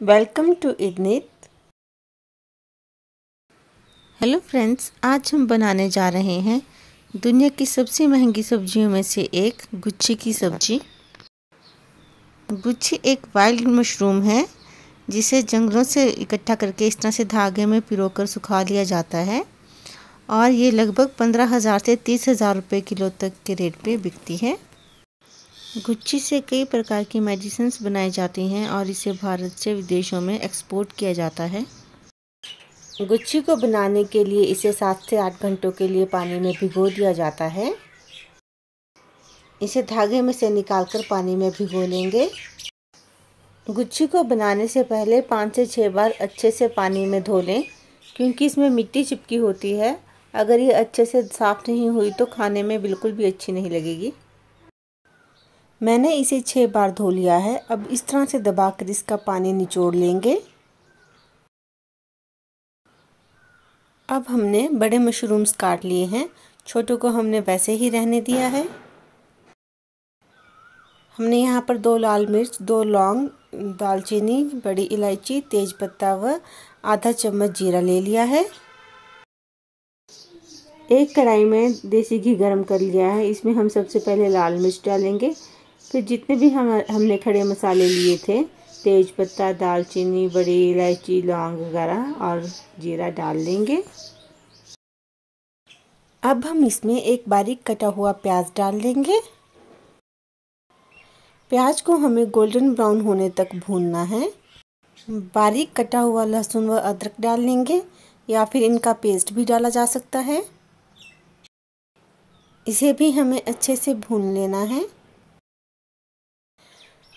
Welcome to इडनित hello friends, आज हम बनाने जा रहे हैं दुनिया की सबसे महँगी सब्जियों में से एक गुच्छी की सब्ज़ी। गुच्छी एक वाइल्ड मशरूम है, जिसे जंगलों से इकट्ठा करके इस तरह से धागे में पिरोकर सुखा लिया जाता है और ये लगभग पंद्रह हज़ार से तीस हज़ार रुपये किलो तक के रेट पे बिकती है। गुच्छी से कई प्रकार की मेडिसिन्स बनाई जाती हैं और इसे भारत से विदेशों में एक्सपोर्ट किया जाता है। गुच्छी को बनाने के लिए इसे सात से आठ घंटों के लिए पानी में भिगो दिया जाता है। इसे धागे में से निकालकर पानी में भिगो लेंगे। गुच्छी को बनाने से पहले पाँच से छः बार अच्छे से पानी में धो लें, क्योंकि इसमें मिट्टी चिपकी होती है। अगर ये अच्छे से साफ़ नहीं हुई तो खाने में बिल्कुल भी अच्छी नहीं लगेगी। मैंने इसे छः बार धो लिया है। अब इस तरह से दबाकर इसका पानी निचोड़ लेंगे। अब हमने बड़े मशरूम्स काट लिए हैं। छोटों को हमने वैसे ही रहने दिया है। हमने यहाँ पर दो लाल मिर्च, दो लौंग, दालचीनी, बड़ी इलायची, तेज पत्ता व आधा चम्मच जीरा ले लिया है। एक कढ़ाई में देसी घी गरम कर लिया है। इसमें हम सबसे पहले लाल मिर्च डालेंगे। फिर जितने भी हम, हमने खड़े मसाले लिए थे, तेज पत्ता, दालचीनी, बड़ी इलायची, लौंग वगैरह और जीरा डाल लेंगे अब हम इसमें एक बारीक कटा हुआ प्याज डाल लेंगे प्याज को हमें गोल्डन ब्राउन होने तक भूनना है। बारीक कटा हुआ लहसुन व अदरक डाल लेंगे, या फिर इनका पेस्ट भी डाला जा सकता है। इसे भी हमें अच्छे से भून लेना है।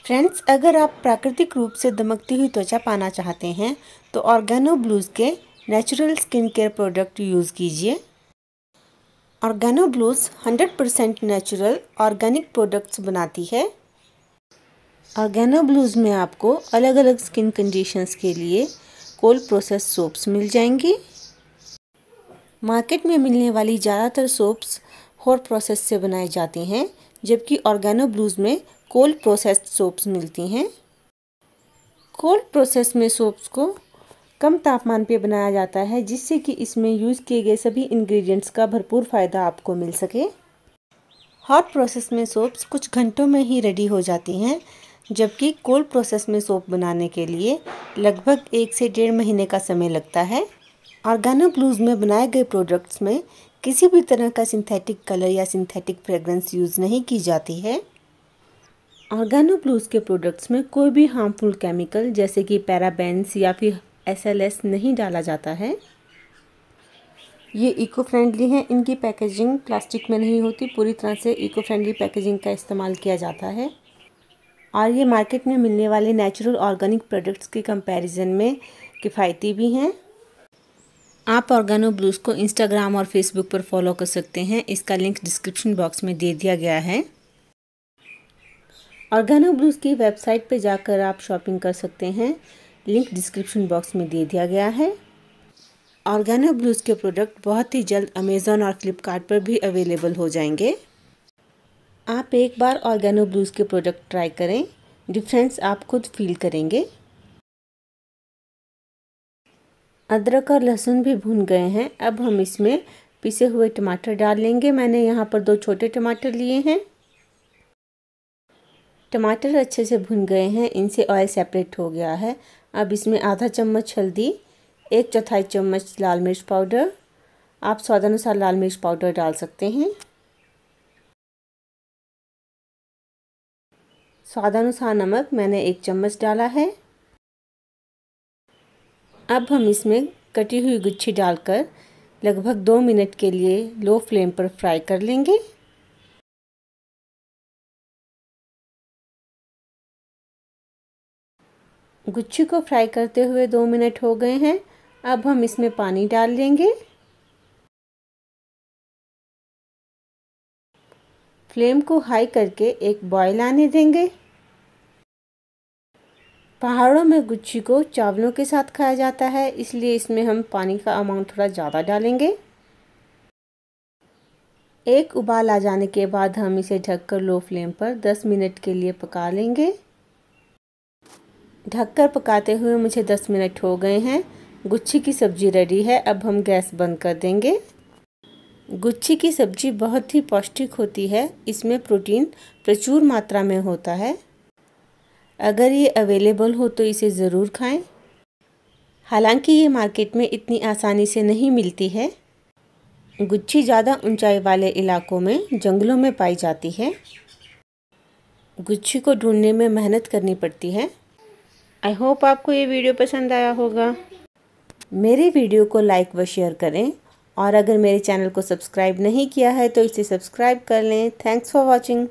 फ्रेंड्स अगर आप प्राकृतिक रूप से दमकती हुई त्वचा पाना चाहते हैं तो ऑर्गेनो ब्लूज़ के natural skin care product use कीजिए। Organo Blues 100 percent natural organic products बनाती है। ऑर्गेनो ब्लूज़ में आपको अलग अलग स्किन कंडीशंस के लिए कोल्ड प्रोसेस सोप्स मिल जाएँगी। मार्केट में मिलने वाली ज़्यादातर सोप्स हॉट प्रोसेस से बनाई जाती हैं, जबकि ऑर्गेनो ब्लूज़ में कोल्ड प्रोसेस्ड सोप्स मिलती हैं। कोल्ड प्रोसेस में सोप्स को कम तापमान पे बनाया जाता है, जिससे कि इसमें यूज़ किए गए सभी इंग्रेडिएंट्स का भरपूर फ़ायदा आपको मिल सके। हॉट प्रोसेस में सोप्स कुछ घंटों में ही रेडी हो जाती हैं, जबकि कोल्ड प्रोसेस में सोप बनाने के लिए लगभग एक से डेढ़ महीने का समय लगता है। ऑर्गेनो ब्लूज़ में बनाए गए प्रोडक्ट्स में किसी भी तरह का सिंथेटिक कलर या सिंथेटिक फ्रेगरेंस यूज़ नहीं की जाती है। ऑर्गेनो ब्लूज़ के प्रोडक्ट्स में कोई भी हार्मफुल केमिकल जैसे कि पैराबेंस या फिर एसएलएस नहीं डाला जाता है। ये इको फ्रेंडली है। इनकी पैकेजिंग प्लास्टिक में नहीं होती। पूरी तरह से इको फ्रेंडली पैकेजिंग का इस्तेमाल किया जाता है। और ये मार्केट में मिलने वाले नेचुरल ऑर्गेनिक प्रोडक्ट्स के कंपैरिजन में किफ़ायती भी हैं। आप ऑर्गेनो ब्लूज़ को इंस्टाग्राम और फेसबुक पर फॉलो कर सकते हैं। इसका लिंक डिस्क्रिप्शन बॉक्स में दे दिया गया है। ऑर्गेनो ब्लूज़ की वेबसाइट पर जाकर आप शॉपिंग कर सकते हैं। लिंक डिस्क्रिप्शन बॉक्स में दे दिया गया है। ऑर्गेनो ब्लूज़ के प्रोडक्ट बहुत ही जल्द अमेज़ोन और फ्लिपकार्ट पर भी अवेलेबल हो जाएँगे। आप एक बार ऑर्गेनो ब्लूज़ के प्रोडक्ट ट्राई करें। डिफरेंस आप खुद फील करेंगे। अदरक और लहसुन भी भून गए हैं। अब हम इसमें पिसे हुए टमाटर डाल लेंगे। मैंने यहाँ पर दो छोटे टमाटर लिए हैं। टमाटर अच्छे से भुन गए हैं, इनसे ऑयल सेपरेट हो गया है। अब इसमें आधा चम्मच हल्दी, एक चौथाई चम्मच लाल मिर्च पाउडर। आप स्वादानुसार लाल मिर्च पाउडर डाल सकते हैं। स्वादानुसार नमक मैंने एक चम्मच डाला है। अब हम इसमें कटी हुई गुच्छी डालकर लगभग दो मिनट के लिए लो फ्लेम पर फ्राई कर लेंगे। गुच्छी को फ्राई करते हुए दो मिनट हो गए हैं। अब हम इसमें पानी डाल लेंगे। फ्लेम को हाई करके एक बॉयल आने देंगे। पहाड़ों में गुच्छी को चावलों के साथ खाया जाता है, इसलिए इसमें हम पानी का अमाउंट थोड़ा ज़्यादा डालेंगे। एक उबाल आ जाने के बाद हम इसे ढककर लो फ्लेम पर 10 मिनट के लिए पका लेंगे। ढककर पकाते हुए मुझे 10 मिनट हो गए हैं। गुच्छी की सब्ज़ी रेडी है, अब हम गैस बंद कर देंगे। गुच्छी की सब्ज़ी बहुत ही पौष्टिक होती है, इसमें प्रोटीन प्रचुर मात्रा में होता है। अगर ये अवेलेबल हो तो इसे ज़रूर खाएँ। हालाँकि ये मार्केट में इतनी आसानी से नहीं मिलती है। गुच्छी ज़्यादा ऊंचाई वाले इलाकों में, जंगलों में पाई जाती है। गुच्छी को ढूँढने में मेहनत करनी पड़ती है। आई होप आपको ये वीडियो पसंद आया होगा। मेरे वीडियो को लाइक व शेयर करें और अगर मेरे चैनल को सब्सक्राइब नहीं किया है तो इसे सब्सक्राइब कर लें। Thanks for watching.